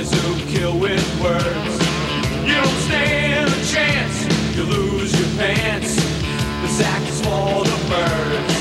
Guys who kill with words. You don't stand a chance, you lose your pants. The sack is for the birds.